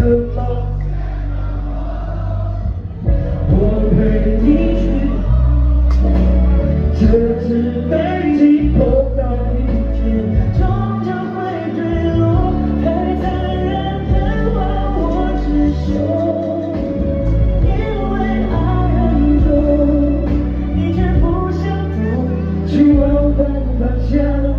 怎么我陪你去，这次飞机碰到一天，终究会坠落，太残忍，别怪我只因为爱很重，你却不想懂，去往反方向。